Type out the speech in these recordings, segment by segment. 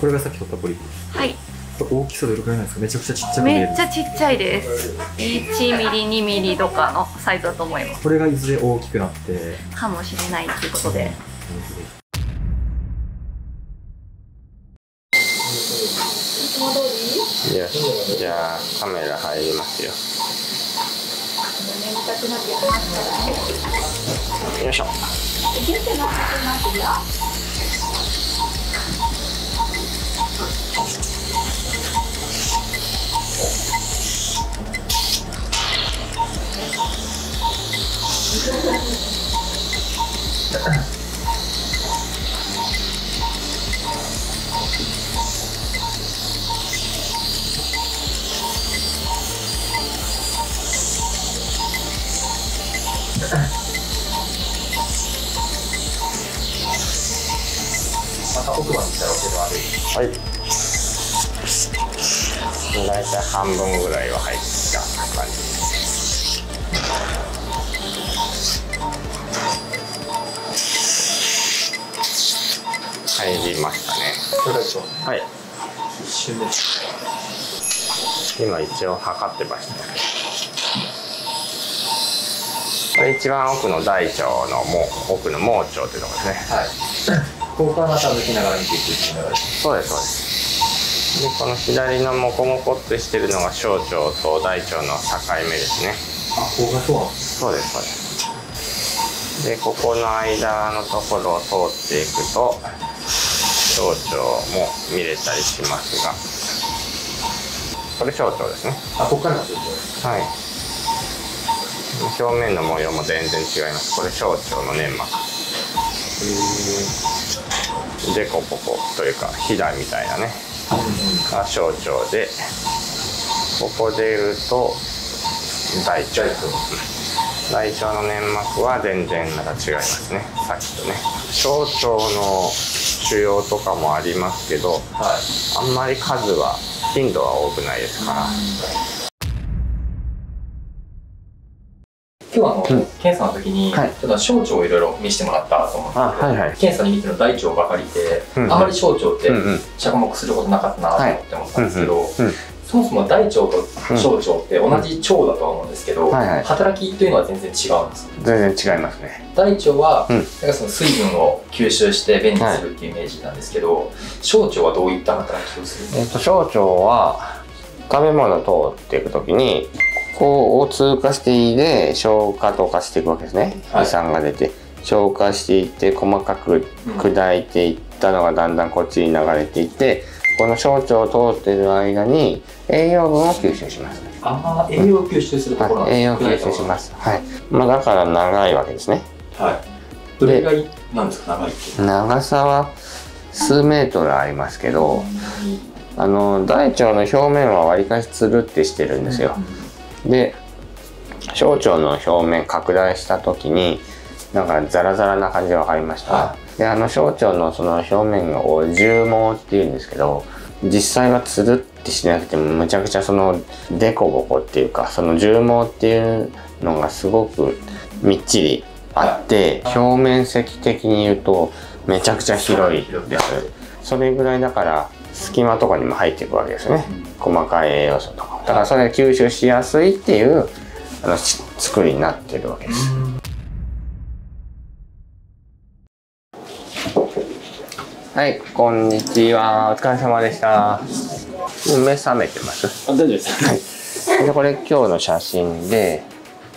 これがさっき取ったポリはい。大きさどれくらいなんですか？めちゃくちゃちっちゃめっちゃちっちゃいです。1ミリ2ミリとかのサイズだと思います。これがいずれ大きくなって。かもしれないということで。いやじゃあカメラ入りますよ。よいしょはい。大体半分ぐらいは入った入りましたね。はい。一瞬です今一応測ってましたこれ一番奥の大腸のもう奥の盲腸っていうところですね。はい。ここからまた向きながら見てい。くっていうのがそうですそうですでこの左のモコモコってしてるのが小腸と大腸の境目ですね。あここがそうそうですそうです。でここの間のところを通っていくと小腸も見れたりしますが。これ小腸ですね。あここからはい。表面の模様も全然違います。これ小腸の粘膜。でこぼこというかひだみたいなね。が小腸でここで言うと大腸。大腸。の粘膜は全然また違いますね。さっきとね。小腸の腫瘍とかもありますけどはいあんまり数は頻度は多くないですから。今日はあの、検査の時に、はい。ちょっと小腸をいろいろ見せてもらったと思うんですけど、あはいはい。検査に見ての大腸ばかりで、うんあまり小腸ってうんうん。着目することなかったなと思って思ったんですけど、うんうんそもそも大腸と小腸って同じ腸だとは思うんですけど、はいはい働きというのは全然違うんですよ。全然違いますね。大腸は、うんなんかその水分を吸収して便にするっていうイメージなんですけど、小腸はどういった働きをするえっと小腸は食べ物を通っていくときにここを通過していいで消化とかしていくわけですね、はい。胃酸が出て。消化していって細かく砕いていったのがだんだんこっちに流れていってこの小腸を通っている間に栄養分を吸収します、ああ栄養吸収するところはい、栄養吸収します。はい、まあ、だから長いわけですね。はい。どれぐらいなんですか長いって。長さは数メートルありますけどあの大腸の表面はわりかしつるってしてるんですよ、で小腸の表面拡大した時になんかザラザラな感じが分かりました、はであの小腸のその表面を重毛っていうんですけど実際はつるってしなくてもむちゃくちゃそのデコボコっていうかその重毛っていうのがすごくみっちりあって、表面積的に言うとめちゃくちゃ広いです。それぐらいだから隙間とかにも入っていくわけですね、細かい栄養素とか。だからそれが吸収しやすいっていうあの作りになってるわけです、はいこんにちは。お疲れ様でした。目覚めてます。あ大丈夫です。はい。でこれ今日の写真で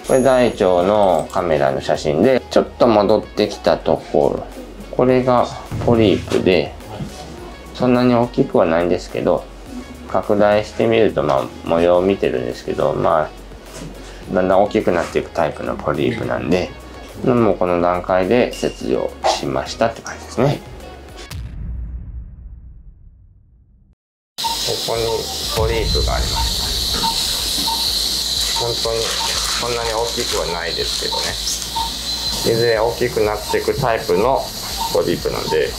これ大腸のカメラの写真でちょっと戻ってきたところ。これがポリープでそんなに大きくはないんですけど拡大してみるとまあ模様を見てるんですけどまあだんだん大きくなっていくタイプのポリープなんでもうこの段階で切除しましたって感じですねここにポリープがありました本当にそんなに大きくはないですけどね。いずれ大きくなっていくタイプのポリープなんで。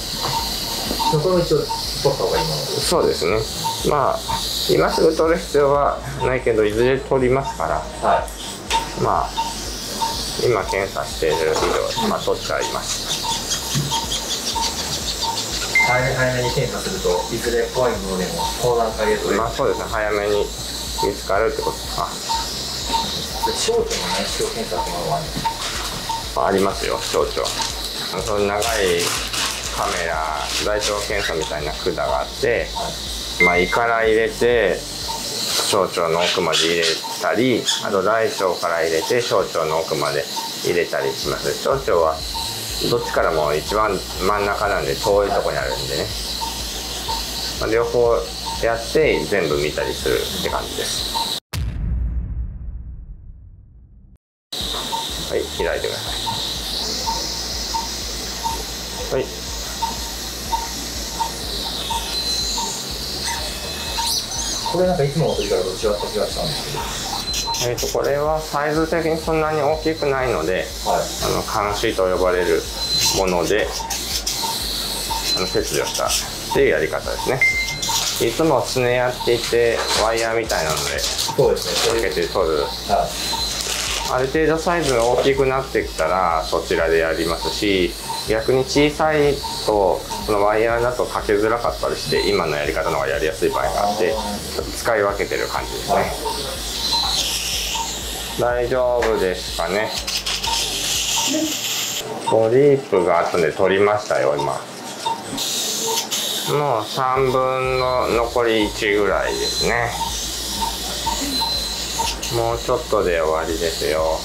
これも一応取った方がいいもの？そうですね。まあ今すぐ取る必要はないけどいずれ取りますから。はい。まあ今検査している以上、まあ、取ってあります。は早め早めに検査するといずれ怖いものでもこの段階で取れる。まあそうですね早めに見つかるってことですか。小腸の内視鏡検査ってものはありますよ小腸その長いカメラ大腸検査みたいな管があって、まあ胃から入れて小腸の奥まで入れたりあと大腸から入れて小腸の奥まで入れたりします。小腸はどっちからも一番真ん中なんで遠いとこにあるんでね、まあ、両方やって全部見たりするって感じです。はい開いてください。はい。これなんかいつもの時からと違った気がしたんですえー、とこれはサイズ的にそんなに大きくないのではい。あの監視と呼ばれるものであの切除したっていうやり方ですね。いつもスネアって言ってワイヤーみたいなのでそうですね。かけて取る。はある程度サイズが大きくなってきたらそちらでやりますし逆に小さいとそのワイヤーだとかけづらかったりして今のやり方の方がやりやすい場合があって使い分けてる感じですね大丈夫ですかね。ポリープがあったんで取りましたよ今。もう3分の残り1ぐらいですね。もうちょっとで終わりですよ。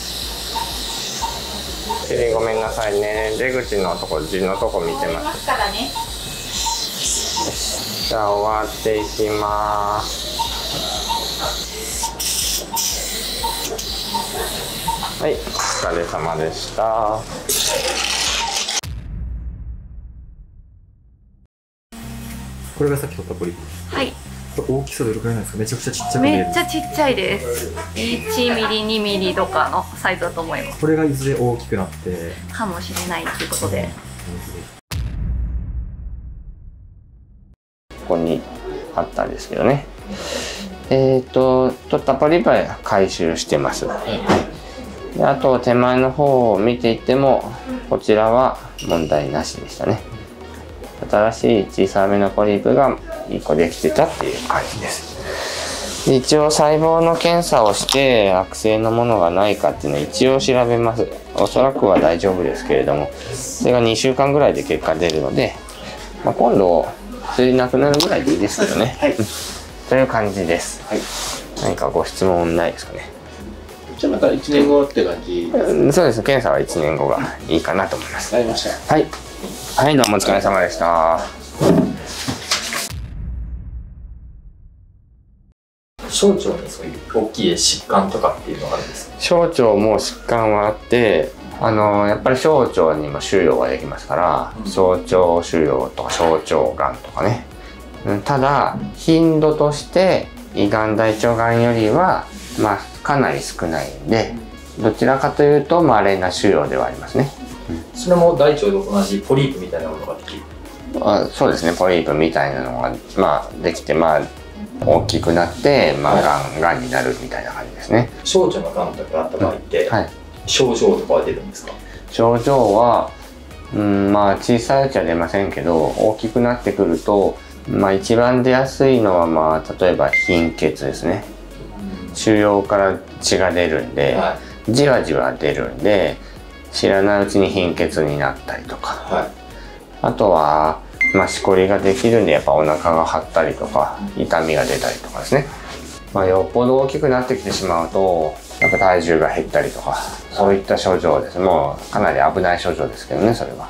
チリごめんなさいね。出口のとこ字のとこ見てます。からね。じゃあ終わっていきますはい。お疲れ様でした。これがさっき取ったポリ。はい。これ大きさどれくらいなんですか？めちゃくちゃちっちゃく見える。めっちゃちっちゃいです。1ミリ2ミリとかのサイズだと思います。これがいずれ大きくなって。かもしれないということで。ここにあったんですけどね。えっ、と取ったポリープは回収してます、であと手前の方を見ていってもこちらは問題なしでしたね。新しい小さめのポリープが1個できてたっていう感じです。で一応細胞の検査をして悪性のものがないかっていうのを一応調べます。おそらくは大丈夫ですけれども。それが2週間ぐらいで結果出るので、まあ、今度薬なくなるぐらいでいいですけどね、という感じです、何かご質問ないですかねじゃあまた1年後って感じ。にうんそうです検査は1年後がいいかなと思います。なりました。はい。はいどうもお疲れ様でした。小腸にそういう大きい疾患とかっていうのがあるんですか？小腸も疾患はあってあのやっぱり小腸にも腫瘍ができますから小腸腫瘍とか小腸がんとかね。うんただ頻度として胃がん大腸がんよりはまあかなり少ないんでどちらかというと稀な腫瘍ではありますね。それも大腸と同じポリープみたいなものができる？あそうですね。ポリープみたいなのが、まあ、できてまあ大きくなって、まあ、がんがんになるみたいな感じですね。小腸のがんとかあった場合って、はい。症状とかは出るんですか？症状は、うん、まあ小さいうちは出ませんけど大きくなってくると、まあ、一番出やすいのは、まあ、例えば貧血ですね腫瘍から血が出るんで、はじわじわ出るんで知らないうちに貧血になったりとか。はい。あとは、まあ、しこりができるんでやっぱお腹が張ったりとか痛みが出たりとかですね、まあ、よっぽど大きくなってきてしまうとやっぱ体重が減ったりとかそういった症状です。もうかなり危ない症状ですけどねそれは。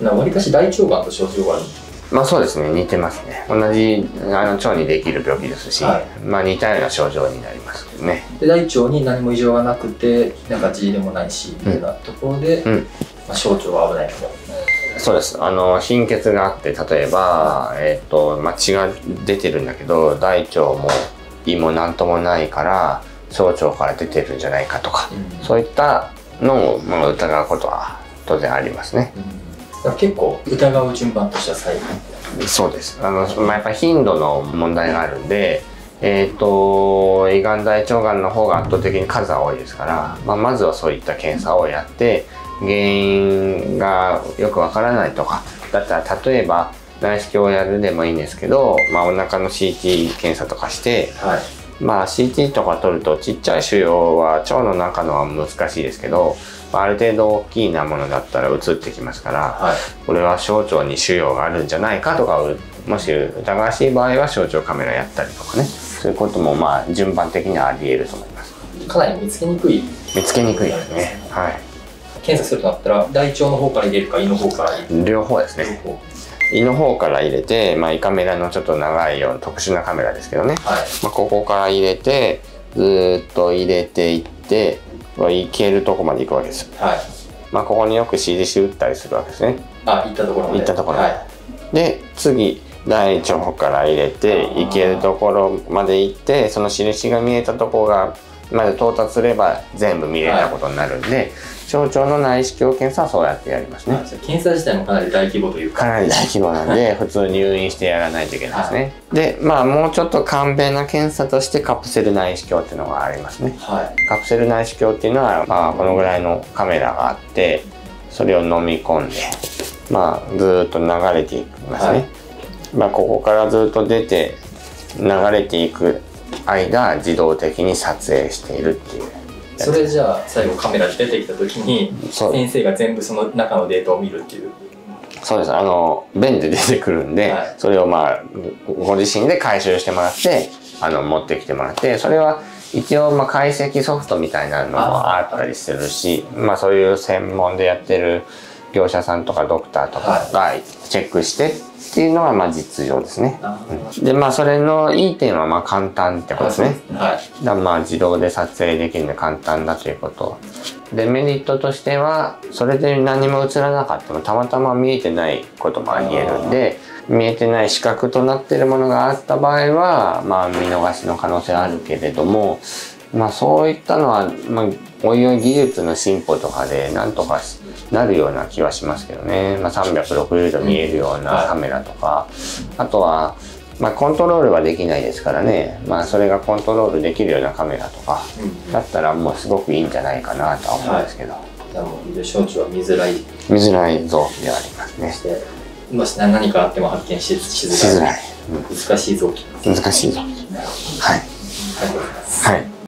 なわりかし大腸がんと症状があるんですまあそうですね似てますね。同じあの腸にできる病気ですし、はい。まあ似たような症状になりますけどね。で大腸に何も異常がなくてなんか G でもないしみたいなところで、うん。まあ、小腸が危ないかもそうです。あの貧血があって例えば、えっとまあ、血が出てるんだけど大腸も胃も何ともないから小腸から出てるんじゃないかとかうん。そういったのを、まあ、疑うことは当然ありますね。だから結構疑う順番としては最後。そうです。あの、まあ、やっぱり頻度の問題があるんでえっ、と胃がん大腸がんの方が圧倒的に数は多いですから、まあ、まずはそういった検査をやって原因がよくわからないとかだったら例えば内視鏡をやるでもいいんですけど、まあ、お腹の CT 検査とかして、はいまあ、CT とか取るとちっちゃい腫瘍は腸の中のは難しいですけど、まあ、ある程度大きなものだったら移ってきますから、はい。これは小腸に腫瘍があるんじゃないかとかもし疑わしい場合は小腸カメラやったりとかね。そういうこともまあ順番的にはあり得ると思います。かなり見つけにくい。見つけにくい。ですね。はい。検査するとなったら大腸の方から入れるか胃の方から入れる両方ですね。か胃の方から入れて、まあ、胃カメラのちょっと長いような特殊なカメラですけどね、はい。まあ、ここから入れてずーっと入れていって行けるとこまで行くわけですはい。まあ、ここによく CDC 打ったりするわけですね。あ行ったところまで。行ったところはい。で次大腸から入れて行けるところまで行ってその印が見えたところがまで到達すれば全部見れたことになるんで、小腸の内視鏡検査はそうやってやりますね、検査自体もかなり大規模というか。かなり大規模なんで 普通入院してやらないといけないですね、でまあもうちょっと簡便な検査としてカプセル内視鏡っていうのがありますね。はい。カプセル内視鏡っていうのは、まあ、このぐらいのカメラがあってそれを飲み込んでまあずーっと流れていきますね、はい。まあここからずっと出て流れていく間自動的に撮影しているっていうそれじゃあ最後カメラで出てきた時に先生が全部その中のデータを見るっていう。そうです。あの便で出てくるんで、はい。それをまあご自身で回収してもらってあの持ってきてもらってそれは一応まあ解析ソフトみたいなのもあったりするしまあそういう専門でやってる業者さんとかドクターとかがチェックしてっていうのがまあ実情ですね。あでまあそれのいい点はまあ簡単ってことですね。はいだまあ自動で撮影できるんで簡単だということ。でメリットとしてはそれで何も映らなかったもたまたま見えてないこともありえるんで見えてない視覚となってるものがあった場合はまあ見逃しの可能性はあるけれどもまあそういったのは、まあ、おいおい技術の進歩とかでなんとかなるような気はしますけどね、まあ、360度見えるようなカメラとか、あとはまあ、コントロールはできないですからね、まあ、それがコントロールできるようなカメラとかうん。だったらもうすごくいいんじゃないかなとは思うんですけど、じゃあもう小腸は見づらい。見づらい臓器ではありますね。してもし何かあっても発見しししづらい。づらい。難しい臓器。難しい臓器。はい。はい